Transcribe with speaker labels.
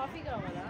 Speaker 1: coffee కావాలా